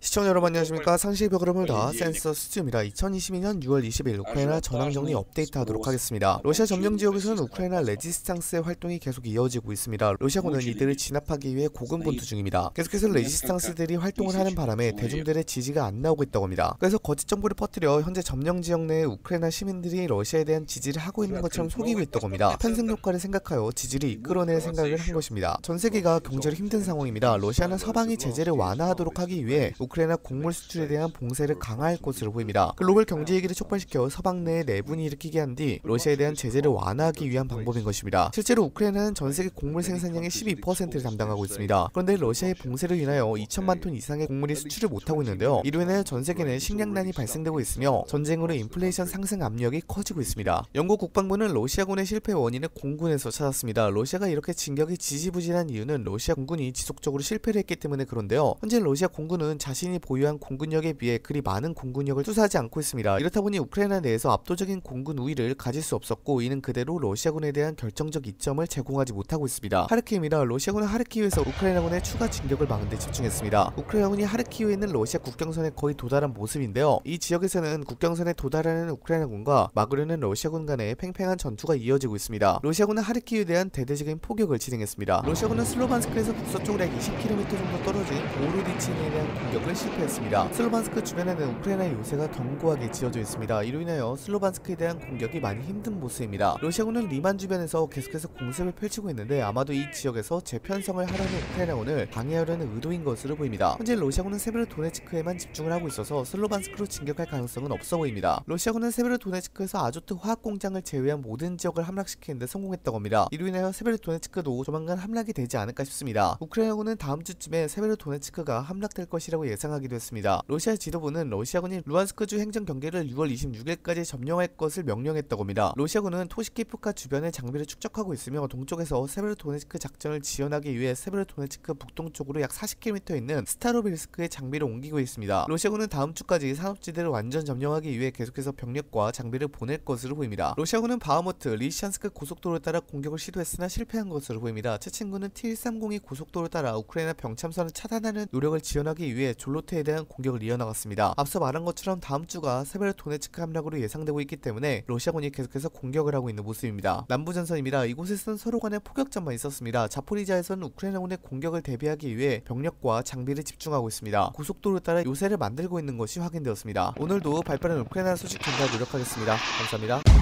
시청자 여러분 안녕하십니까? 상실벽 여러분을 다 센서 스튜입니다. 2022년 6월 20일 우크라이나 전황 정리 업데이트 하도록 하겠습니다. 러시아 점령 지역에서는 우크라이나 레지스탕스의 활동이 계속 이어지고 있습니다. 러시아군은 이들을 진압하기 위해 고군 분투 중입니다. 계속해서 레지스탕스들이 활동을 하는 바람에 대중들의 지지가 안 나오고 있다고 합니다. 그래서 거짓 정보를 퍼뜨려 현재 점령 지역 내의 우크라이나 시민들이 러시아에 대한 지지를 하고 있는 것처럼 속이고 있다고 합니다. 편승 효과를 생각하여 지지를 이끌어낼 생각을 한 것입니다. 전 세계가 경제로 힘든 상황입니다. 러시아는 서방이 제재를 완화하도록 하기 위해 우크라이나 곡물 수출에 대한 봉쇄를 강화할 것으로 보입니다. 글로벌 경제 위기를 촉발시켜 서방 내에 내분이 일으키게 한 뒤 러시아에 대한 제재를 완화하기 위한 방법인 것입니다. 실제로 우크라이나는 전 세계 곡물 생산량의 12%를 담당하고 있습니다. 그런데 러시아의 봉쇄로 인하여 2천만 톤 이상의 곡물이 수출을 못하고 있는데요. 이로 인해 전 세계는 식량난이 발생되고 있으며 전쟁으로 인플레이션 상승 압력이 커지고 있습니다. 영국 국방부는 러시아군의 실패 원인을 공군에서 찾았습니다. 러시아가 이렇게 진격이 지지부진한 이유는 러시아 공군이 지속적으로 실패를 했기 때문에 그런데요. 현재 러시아 공군은 자신 이 보유한 공군력에 비해 그리 많은 공군력을 투사하지 않고 있습니다. 이렇다 보니 우크라이나 내에서 압도적인 공군 우위를 가질 수 없었고 이는 그대로 러시아군에 대한 결정적 이점을 제공하지 못하고 있습니다. 하르키우입니다. 러시아군은 하르키우에서 우크라이나군의 추가 진격을 막는 데 집중했습니다. 우크라이나군이 하르키우에 있는 러시아 국경선에 거의 도달한 모습인데요. 이 지역에서는 국경선에 도달하는 우크라이나군과 막으려는 러시아군 간의 팽팽한 전투가 이어지고 있습니다. 러시아군은 하르키우에 대한 대대적인 포격을 진행했습니다. 러시아군은 슬로반스크에서 북서쪽으로 약 20km 정도 떨어진 보르디친에 대한 공격을 실패했습니다. 슬로반스크 주변에는 우크라이나의 요새가 견고하게 지어져 있습니다. 이로 인하여 슬로반스크에 대한 공격이 많이 힘든 모습입니다. 러시아군은 리만 주변에서 계속해서 공습을 펼치고 있는데 아마도 이 지역에서 재편성을 하려는 우크라이나군을 방해하려는 의도인 것으로 보입니다. 현재 러시아군은 세베르도네츠크에만 집중을 하고 있어서 슬로반스크로 진격할 가능성은 없어 보입니다. 러시아군은 세베르도네츠크에서 아조트 화학 공장을 제외한 모든 지역을 함락시키는데 성공했다고 합니다. 이로 인하여 세베르도네츠크도 조만간 함락이 되지 않을까 싶습니다. 우크라이나군은 다음 주쯤에 세베르도네츠크가 함락될 것이라고 예상 하기도 했습니다. 러시아 지도부는 러시아군이 루한스크주 행정 경계를 6월 26일까지 점령할 것을 명령했다고 합니다. 러시아군은 토시키프카 주변의 장비를 축적하고 있으며 동쪽에서 세베르도네츠크 작전을 지원하기 위해 세베르도네츠크 북동쪽으로 약 40km 있는 스타로빌스크의 장비를 옮기고 있습니다. 러시아군은 다음 주까지 산업지대를 완전 점령하기 위해 계속해서 병력과 장비를 보낼 것으로 보입니다. 러시아군은 바하무트, 리시안스크 고속도로를 따라 공격을 시도했으나 실패한 것으로 보입니다. 체첸군은 T1302 고속도로를 따라 우크라이나 병참선을 차단하는 노력을 지원하기 위해 졸로테에 대한 공격을 이어나갔습니다. 앞서 말한 것처럼 다음 주가 세베르도네츠크 함락으로 예상되고 있기 때문에 러시아군이 계속해서 공격을 하고 있는 모습입니다. 남부전선입니다. 이곳에서는 서로 간의 포격전만 있었습니다. 자포리자에서는 우크라이나군의 공격을 대비하기 위해 병력과 장비를 집중하고 있습니다. 고속도로를 따라 요새를 만들고 있는 것이 확인되었습니다. 오늘도 발빠른 우크라이나 소식 전달 노력하겠습니다. 감사합니다.